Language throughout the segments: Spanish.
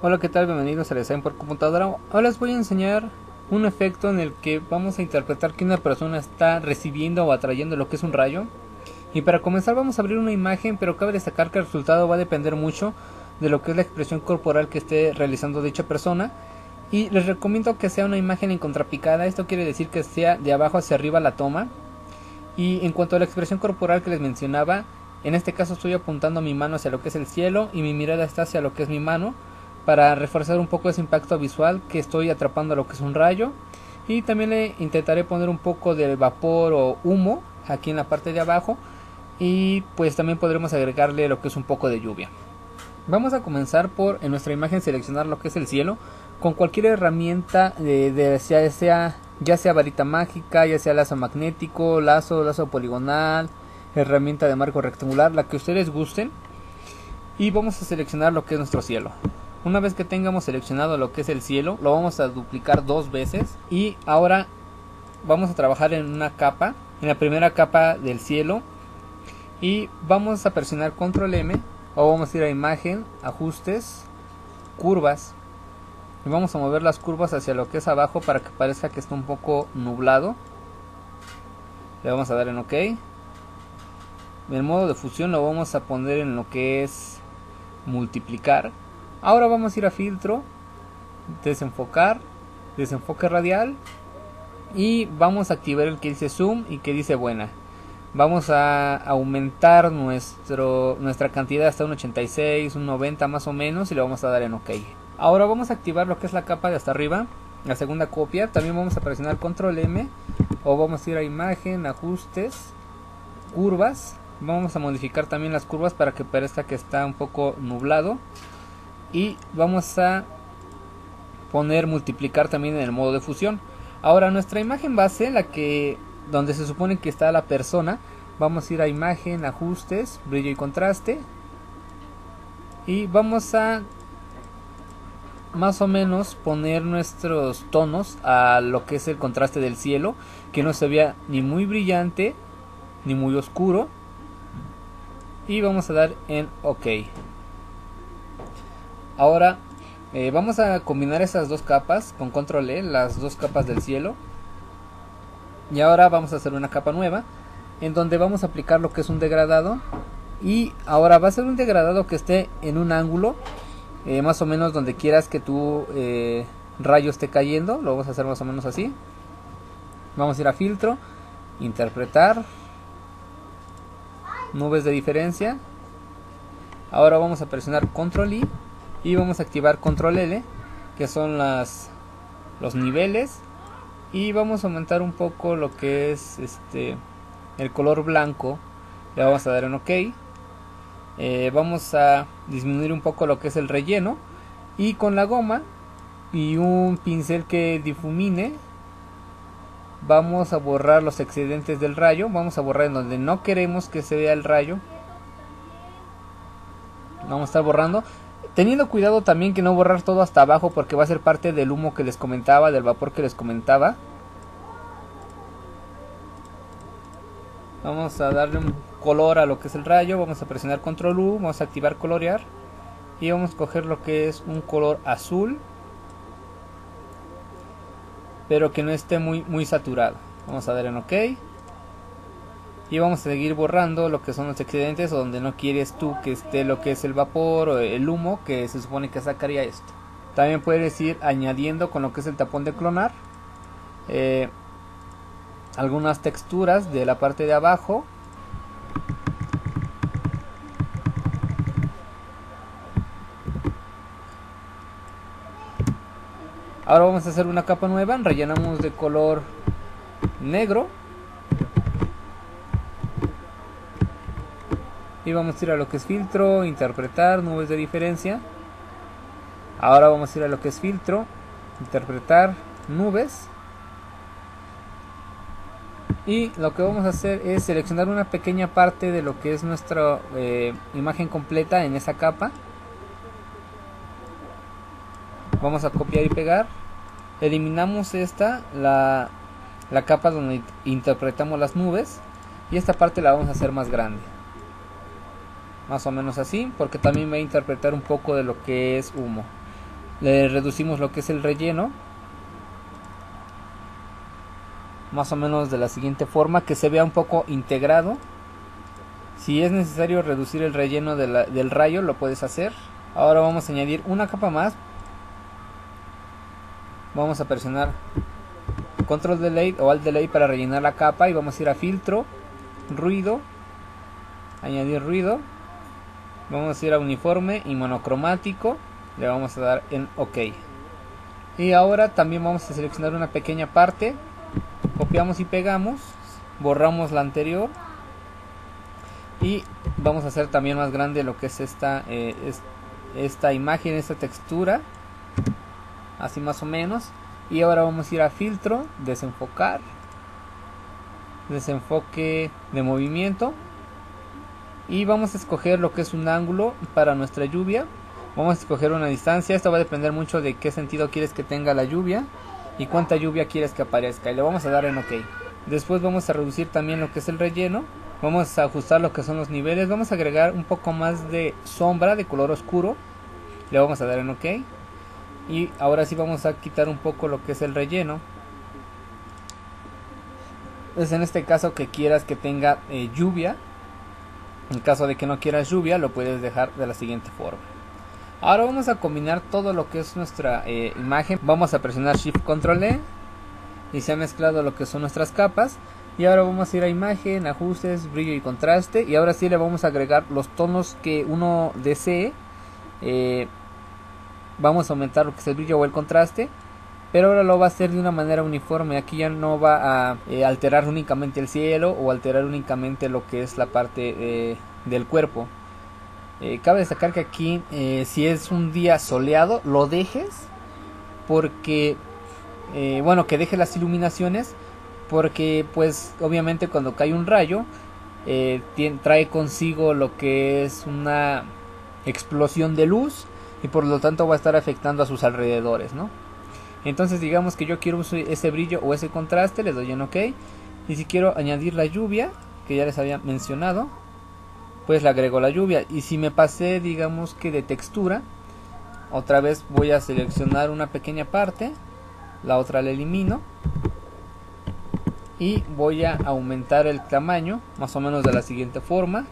Hola, ¿qué tal? Bienvenidos a Design por Computadora. Ahora les voy a enseñar un efecto en el que vamos a interpretar que una persona está recibiendo o atrayendo lo que es un rayo. Y para comenzar vamos a abrir una imagen, pero cabe destacar que el resultado va a depender mucho de lo que es la expresión corporal que esté realizando dicha persona. Y les recomiendo que sea una imagen en contrapicada, esto quiere decir que sea de abajo hacia arriba la toma. Y en cuanto a la expresión corporal que les mencionaba, en este caso estoy apuntando mi mano hacia lo que es el cielo y mi mirada está hacia lo que es mi mano para reforzar un poco ese impacto visual que estoy atrapando lo que es un rayo. Y también le intentaré poner un poco de vapor o humo aquí en la parte de abajo. Y pues también podremos agregarle lo que es un poco de lluvia. Vamos a comenzar por en nuestra imagen seleccionar lo que es el cielo con cualquier herramienta de ya sea ya sea varita mágica ya sea lazo magnético lazo lazo poligonal herramienta de marco rectangular la que ustedes gusten. Y vamos a seleccionar lo que es nuestro cielo una vez que tengamos seleccionado lo que es el cielo, lo vamos a duplicar dos veces y ahora vamos a trabajar en una capa, en la primera capa del cielo y vamos a presionar control M o vamos a ir a imagen, ajustes, curvas y vamos a mover las curvas hacia lo que es abajo para que parezca que está un poco nublado. Le vamos a dar en OK. El modo de fusión lo vamos a poner en lo que es multiplicar Ahora vamos a ir a filtro, desenfocar, desenfoque radial y vamos a activar el que dice zoom y que dice buena. Vamos a aumentar nuestro, nuestra cantidad hasta un 86, un 90 más o menos y le vamos a dar en OK. Ahora vamos a activar lo que es la capa de hasta arriba, la segunda copia. También vamos a presionar control M o vamos a ir a imagen, ajustes, curvas. Vamos a modificar también las curvas para que parezca que está un poco nublado y vamos a poner multiplicar también en el modo de fusión. Ahora nuestra imagen base la que donde se supone que está la persona vamos a ir a imagen ajustes brillo y contraste y vamos a más o menos poner nuestros tonos a lo que es el contraste del cielo que no se vea ni muy brillante ni muy oscuro y vamos a dar en ok Ahora eh, vamos a combinar esas dos capas con control E, las dos capas del cielo. Y ahora vamos a hacer una capa nueva en donde vamos a aplicar lo que es un degradado. Y ahora va a ser un degradado que esté en un ángulo, eh, más o menos donde quieras que tu eh, rayo esté cayendo. Lo vamos a hacer más o menos así. Vamos a ir a filtro, interpretar, nubes de diferencia. Ahora vamos a presionar control I y vamos a activar control L que son las los niveles. Y vamos a aumentar un poco lo que es este el color blanco. Le vamos a dar en ok. Eh, vamos a disminuir un poco lo que es el relleno. Y con la goma y un pincel que difumine vamos a borrar los excedentes del rayo. Vamos a borrar en donde no queremos que se vea el rayo. Vamos a estar borrando Teniendo cuidado también que no borrar todo hasta abajo porque va a ser parte del humo que les comentaba, del vapor que les comentaba. Vamos a darle un color a lo que es el rayo, vamos a presionar control U, vamos a activar colorear y vamos a coger lo que es un color azul pero que no esté muy muy saturado. Vamos a dar en OK y vamos a seguir borrando lo que son los excedentes o donde no quieres tú que esté lo que es el vapor o el humo que se supone que sacaría esto. También puedes ir añadiendo con lo que es el tapón de clonar eh, algunas texturas de la parte de abajo. Ahora vamos a hacer una capa nueva rellenamos de color negro y vamos a ir a lo que es filtro, interpretar, nubes de diferencia. Ahora vamos a ir a lo que es filtro, interpretar, nubes. Y lo que vamos a hacer es seleccionar una pequeña parte de lo que es nuestra eh, imagen completa en esa capa. Vamos a copiar y pegar. Eliminamos esta, la, la capa donde interpretamos las nubes. Y esta parte la vamos a hacer más grande más o menos así porque también va a interpretar un poco de lo que es humo. Le reducimos lo que es el relleno más o menos de la siguiente forma que se vea un poco integrado. Si es necesario reducir el relleno del rayo lo puedes hacer. Ahora vamos a añadir una capa más. Vamos a presionar control delay o alt delay para rellenar la capa y vamos a ir a filtro ruido añadir ruido vamos a ir a uniforme y monocromático le vamos a dar en ok. Y ahora también vamos a seleccionar una pequeña parte. Copiamos y pegamos borramos la anterior y vamos a hacer también más grande lo que es esta eh, esta imagen esta textura así más o menos. Y ahora vamos a ir a filtro desenfocar desenfoque de movimiento y vamos a escoger lo que es un ángulo para nuestra lluvia. Vamos a escoger una distancia. Esto va a depender mucho de qué sentido quieres que tenga la lluvia y cuánta lluvia quieres que aparezca y le vamos a dar en ok. Después vamos a reducir también lo que es el relleno. Vamos a ajustar lo que son los niveles. Vamos a agregar un poco más de sombra de color oscuro. Le vamos a dar en ok. Y ahora sí vamos a quitar un poco lo que es el relleno. Es en este caso que quieras que tenga eh, lluvia en caso de que no quieras lluvia lo puedes dejar de la siguiente forma. Ahora vamos a combinar todo lo que es nuestra eh, imagen. Vamos a presionar shift control E y se ha mezclado lo que son nuestras capas. Y ahora vamos a ir a imagen ajustes brillo y contraste. Y ahora sí le vamos a agregar los tonos que uno desee. Eh, vamos a aumentar lo que es el brillo o el contraste pero ahora lo va a hacer de una manera uniforme aquí ya no va a eh, alterar únicamente el cielo o alterar únicamente lo que es la parte eh, del cuerpo eh, cabe destacar que aquí si es un día soleado lo dejes porque bueno que deje las iluminaciones porque pues obviamente cuando cae un rayo trae consigo lo que es una explosión de luz y por lo tanto va a estar afectando a sus alrededores, ¿no? Entonces digamos que yo quiero ese brillo o ese contraste, le doy en OK. Y si quiero añadir la lluvia, que ya les había mencionado, pues le agrego la lluvia. Y si me pasé, digamos que de textura, otra vez voy a seleccionar una pequeña parte, la otra la elimino. Y voy a aumentar el tamaño, más o menos de la siguiente forma.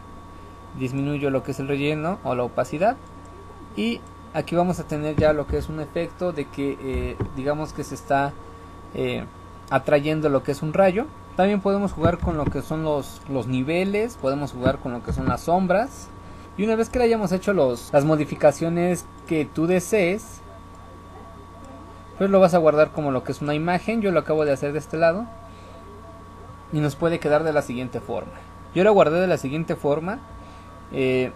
Disminuyo lo que es el relleno o la opacidad. Y aquí vamos a tener ya lo que es un efecto de que eh, digamos que se está eh, atrayendo lo que es un rayo. También podemos jugar con lo que son los, los niveles podemos jugar con lo que son las sombras. Y una vez que le hayamos hecho los, las modificaciones que tú desees pues lo vas a guardar como lo que es una imagen. Yo lo acabo de hacer de este lado y nos puede quedar de la siguiente forma. Yo lo guardé de la siguiente forma eh,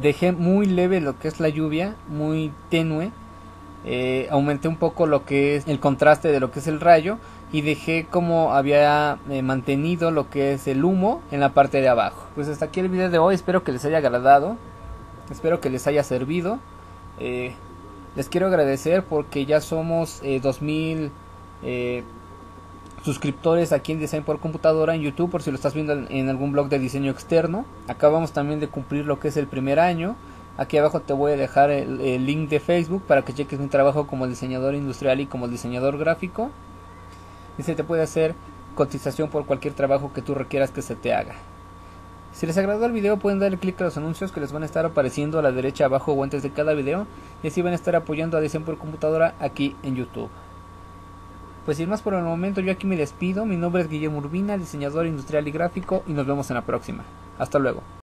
dejé muy leve lo que es la lluvia, muy tenue. Eh, aumenté un poco lo que es el contraste de lo que es el rayo y dejé como había eh, mantenido lo que es el humo en la parte de abajo. Pues hasta aquí el video de hoy, espero que les haya agradado, espero que les haya servido. Eh, les quiero agradecer porque ya somos 2000 suscriptores aquí en Design por Computadora en YouTube por si lo estás viendo en algún blog de diseño externo. Acabamos también de cumplir lo que es el primer año. Aquí abajo te voy a dejar el, link de Facebook para que cheques mi trabajo como diseñador industrial y como diseñador gráfico. Y se te puede hacer cotización por cualquier trabajo que tú requieras que se te haga. Si les agradó el video pueden darle clic a los anuncios que les van a estar apareciendo a la derecha abajo o antes de cada video y así van a estar apoyando a Diseño por Computadora aquí en YouTube. Pues sin más por el momento, yo aquí me despido. Mi nombre es Guillermo Urbina, diseñador industrial y gráfico, y nos vemos en la próxima. Hasta luego.